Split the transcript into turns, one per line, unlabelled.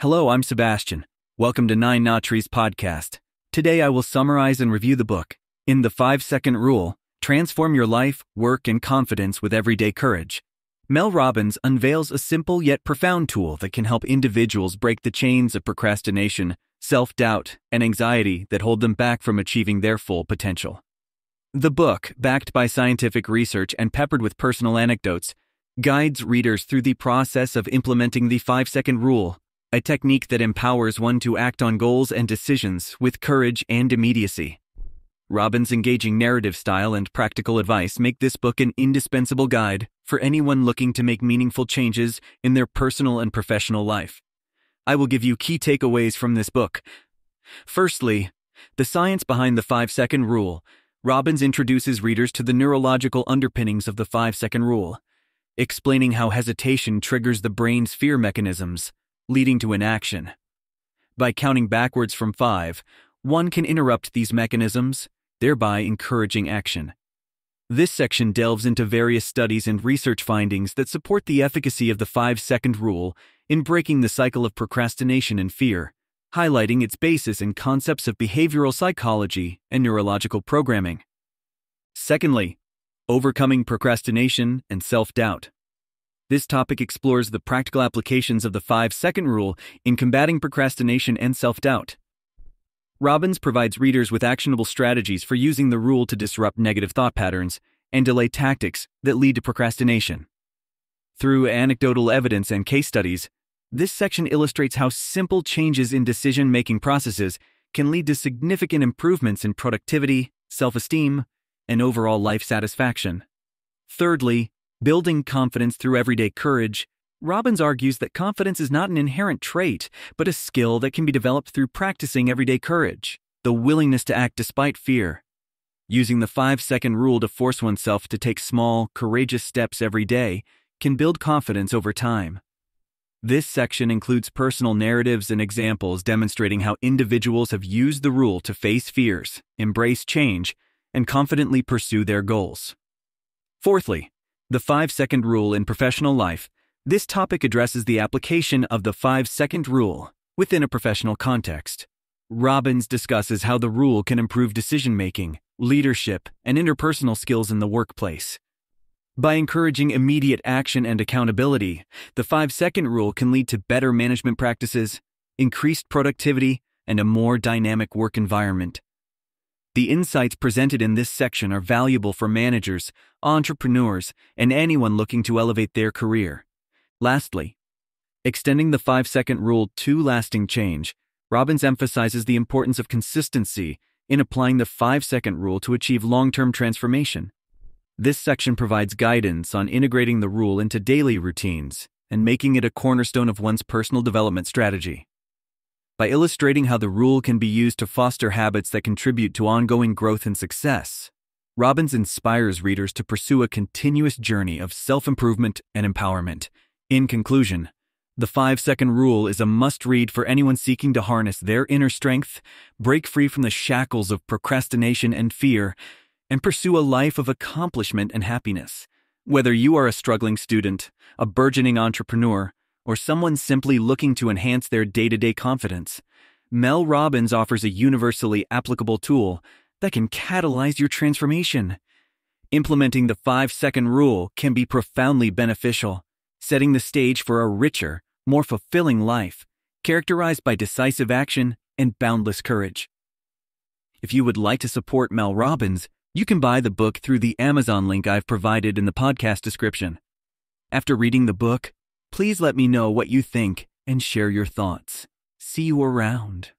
Hello, I'm Sebastian. Welcome to Nine Natree's podcast. Today I will summarize and review the book. In the 5 second rule, transform your life, work, and confidence with everyday courage. Mel Robbins unveils a simple yet profound tool that can help individuals break the chains of procrastination, self doubt, and anxiety that hold them back from achieving their full potential. The book, backed by scientific research and peppered with personal anecdotes, guides readers through the process of implementing the 5 second rule, a technique that empowers one to act on goals and decisions with courage and immediacy. Robbins' engaging narrative style and practical advice make this book an indispensable guide for anyone looking to make meaningful changes in their personal and professional life. I will give you key takeaways from this book. Firstly, the science behind the 5 second rule. Robbins introduces readers to the neurological underpinnings of the 5 second rule, explaining how hesitation triggers the brain's fear mechanisms, leading to inaction. By counting backwards from 5, one can interrupt these mechanisms thereby encouraging action. This section delves into various studies and research findings that support the efficacy of the 5 second rule in breaking the cycle of procrastination and fear, highlighting its basis in concepts of behavioral psychology and neurological programming. Secondly, overcoming procrastination and self doubt. This topic explores the practical applications of the 5 second rule in combating procrastination and self doubt. Robbins provides readers with actionable strategies for using the rule to disrupt negative thought patterns and delay tactics that lead to procrastination. Through anecdotal evidence and case studies, this section illustrates how simple changes in decision making processes can lead to significant improvements in productivity, self esteem, and overall life satisfaction. Thirdly, building confidence through everyday courage Robbins argues that confidence is not an inherent trait, but a skill that can be developed through practicing everyday courage, the willingness to act despite fear. Using the five second rule to force oneself to take small, courageous steps every day can build confidence over time. This section includes personal narratives and examples demonstrating how individuals have used the rule to face fears, embrace change, and confidently pursue their goals. Fourthly, the five second rule in professional life this topic addresses the application of the five second rule within a professional context. Robbins discusses how the rule can improve decision making, leadership, and interpersonal skills in the workplace. By encouraging immediate action and accountability, the five second rule can lead to better management practices, increased productivity, and a more dynamic work environment. The insights presented in this section are valuable for managers, entrepreneurs, and anyone looking to elevate their career. Lastly, extending the five second rule to lasting change, Robbins emphasizes the importance of consistency in applying the five second rule to achieve long term transformation. This section provides guidance on integrating the rule into daily routines and making it a cornerstone of one's personal development strategy. By illustrating how the rule can be used to foster habits that contribute to ongoing growth and success, Robbins inspires readers to pursue a continuous journey of self improvement and empowerment in conclusion, the 5 second rule is a must read for anyone seeking to harness their inner strength, break free from the shackles of procrastination and fear, and pursue a life of accomplishment and happiness. Whether you are a struggling student, a burgeoning entrepreneur, or someone simply looking to enhance their day to day confidence, Mel Robbins offers a universally applicable tool that can catalyze your transformation. Implementing the 5 second rule can be profoundly beneficial setting the stage for a richer, more fulfilling life, characterized by decisive action and boundless courage. If you would like to support Mel Robbins, you can buy the book through the Amazon link I've provided in the podcast description. After reading the book, please let me know what you think and share your thoughts. See you around.